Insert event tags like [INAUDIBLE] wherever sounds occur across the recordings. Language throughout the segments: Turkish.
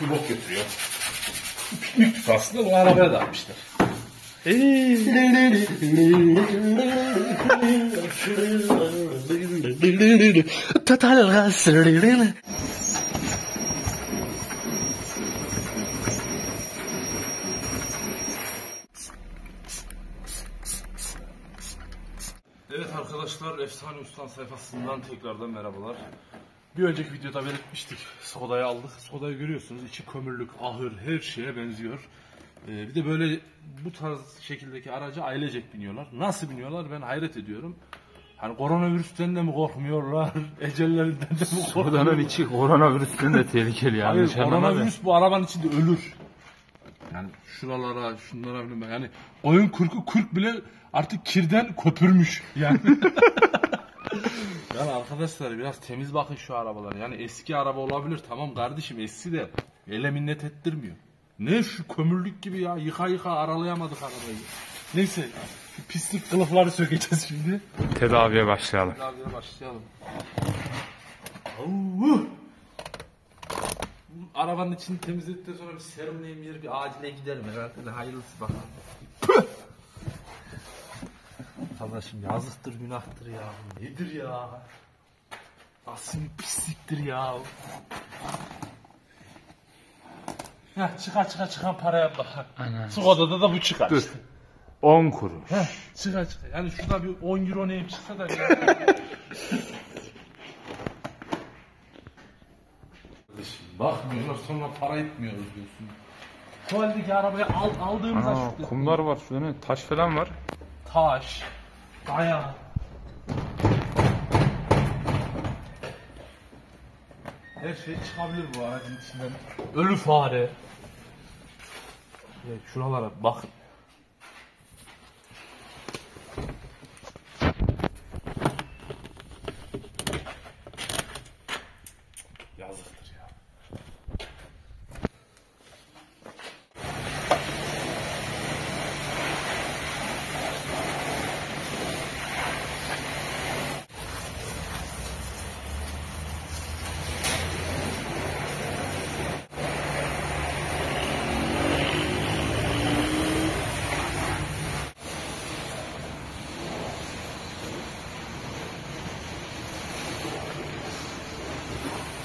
tüp bok götürüyor. Piknik tüpü aslında bu arabaya da atmışlar. Evet arkadaşlar Efsane Ustan sayfasından tekrardan merhabalar. Bir önceki videoda belirtmiştik. Sodayı aldık. Sodayı görüyorsunuz. içi kömürlük, ahır her şeye benziyor. Ee, bir de böyle bu tarz şekildeki araca ailecek biniyorlar. Nasıl biniyorlar ben hayret ediyorum. Hani koronavirüsten de mi korkmuyorlar? [LAUGHS] Ecellerinden de mi korkmuyorlar? Buradan içi koronavirüsten de tehlikeli Hayır, anlama da. koronavirüs bu arabanın içinde ölür. Yani şuralara, şunlara bilmem. Yani oyun kurku kurk bile artık kirden köpürmüş. Yani. [LAUGHS] yani arkadaşlar biraz temiz bakın şu arabalara. Yani eski araba olabilir tamam kardeşim eski de ele minnet ettirmiyor. Ne şu kömürlük gibi ya yıka yıka aralayamadık arabayı. Neyse şu pislik kılıfları sökeceğiz şimdi. Tedaviye başlayalım. Tedaviye başlayalım. Bu Arabanın içini temizledikten sonra bir serumlayayım yeri bir acile gidelim herhalde de hayırlısı bakalım. Püh! Arkadaşım yazıktır günahtır ya. Nedir ya? Nasıl bir pisliktir ya? Heh, çıka çıka çıkan paraya bak. Ana. Skoda'da da bu çıkar. Dur. 10 kuruş. Heh, çıka çıka. Yani şurada bir 10 euro neyim çıksa da. Kardeşim bakmıyorlar sonra para etmiyoruz diyorsun. Şu haldeki arabayı al, aldığımızda Aa, şükret. kumlar var şurada ne? Taş falan var. Taş, kaya. Her şey çıkabilir bu aracın içinden. Ölü fare. Evet, şuralara bakın. Yazıktır ya.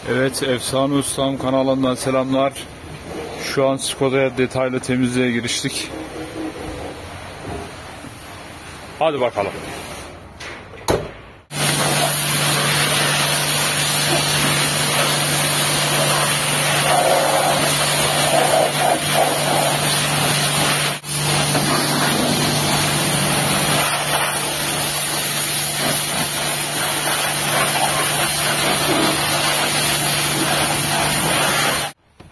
Evet Efsane Ustam kanalından selamlar. Şu an Skoda'ya detaylı temizliğe giriştik. Hadi bakalım.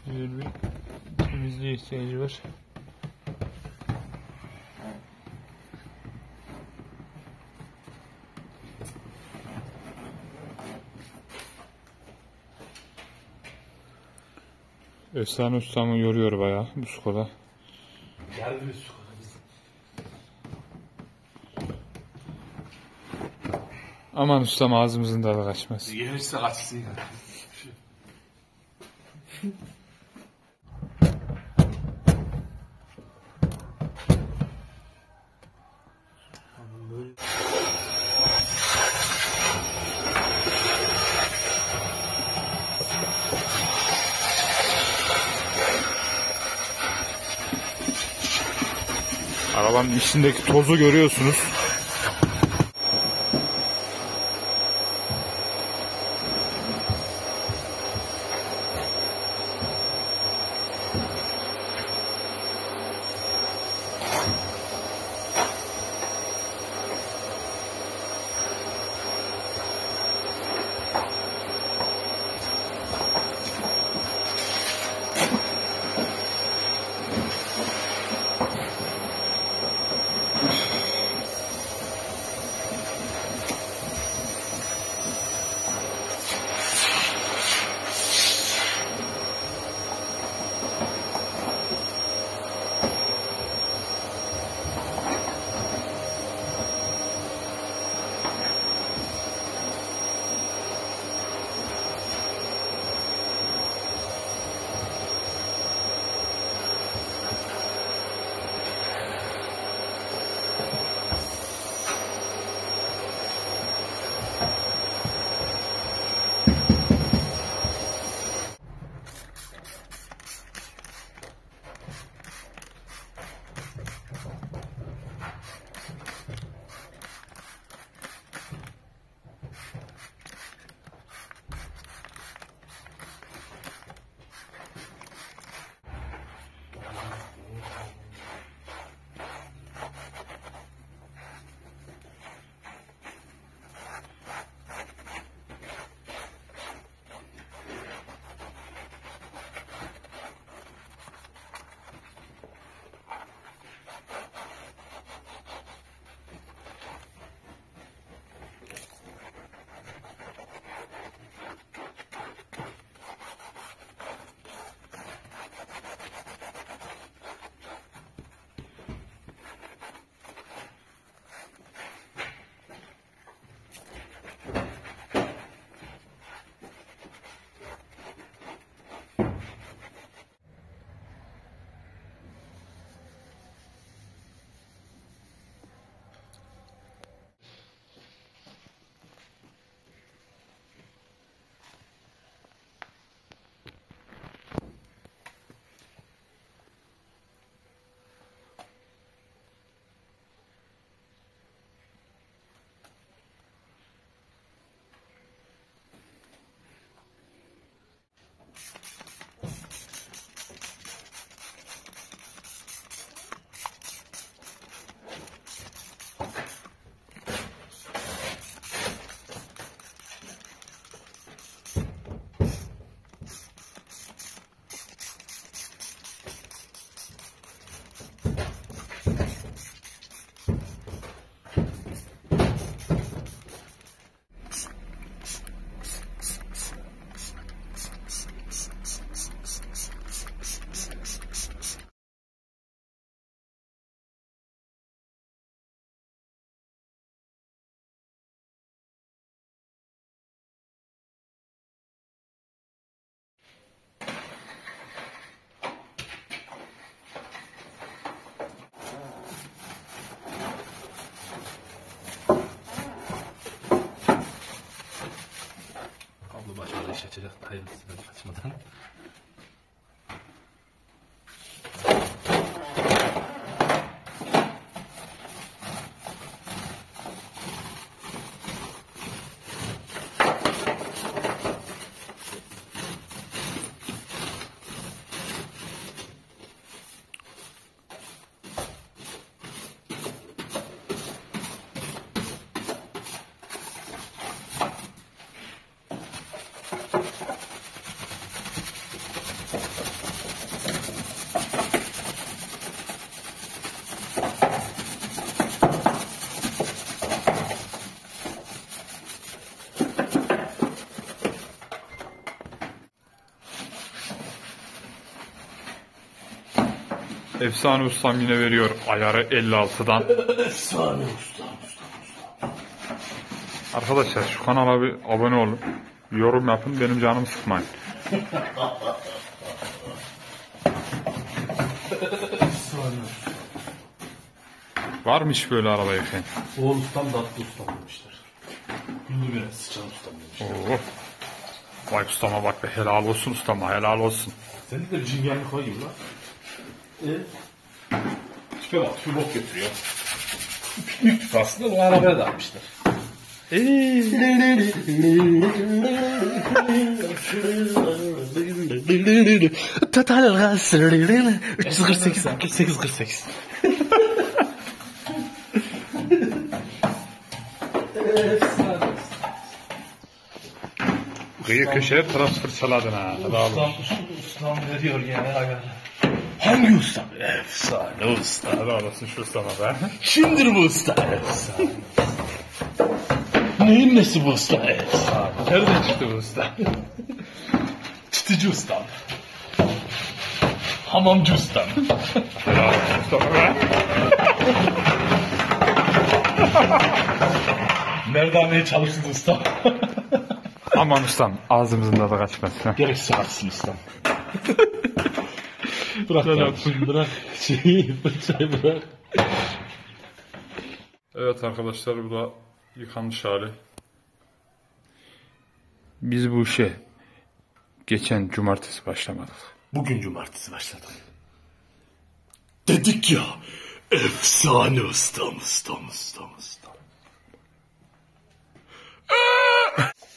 Bir bir temizliğe ihtiyacı var. Efsane ustamı yoruyor bayağı bu Skoda. Geldi kadar bizim? Aman ustam ağzımızın tadı kaçmaz. Gelirse kaçsın ya. Arabanın içindeki tozu görüyorsunuz. Efsane ustam yine veriyor ayarı 56'dan. Efsane usta. Arkadaşlar şu kanala bir abone olun. Yorum yapın benim canımı sıkmayın. Efsane Var mı hiç böyle araba yıkayan? Oğul ustam tatlı ustam demişler. Güllü biraz sıçan ustam demişler. Oo. Vay ustama bak be helal olsun ustama helal olsun. Senin de bir cingenlik var gibi lan. E? Tüpe bak, tüpü bok götürüyor. Piknik tüpü aslında bu arabaya da atmışlar. Total gaz 348 48 48. Kıyı köşeye transfer saladın ha. Helal olsun. Ustam, ustam veriyor gene ayarı. Hangi ustam? Efsane usta. Olsun şu ustama be. Kimdir bu usta? Efsane. Neyin nesi bu usta? Efsane. Nereden çıktı bu usta? Çıtıcı ustam. Hamamcı ustam. Olsun ustama be. Merdaneye çalıştın ustam. Aman ustam ağzımızın tadı kaçmasın. Gerek sıkarsın ustam. [LAUGHS] bırak Helal kardeşim, bırak. [LAUGHS] Şeyi, fırçayı bırak. Evet arkadaşlar bu da yıkanmış hali. Biz bu işe geçen cumartesi başlamadık. Bugün cumartesi başladık. Dedik ya, efsane ustam, ustam, ustam, ustam. [LAUGHS]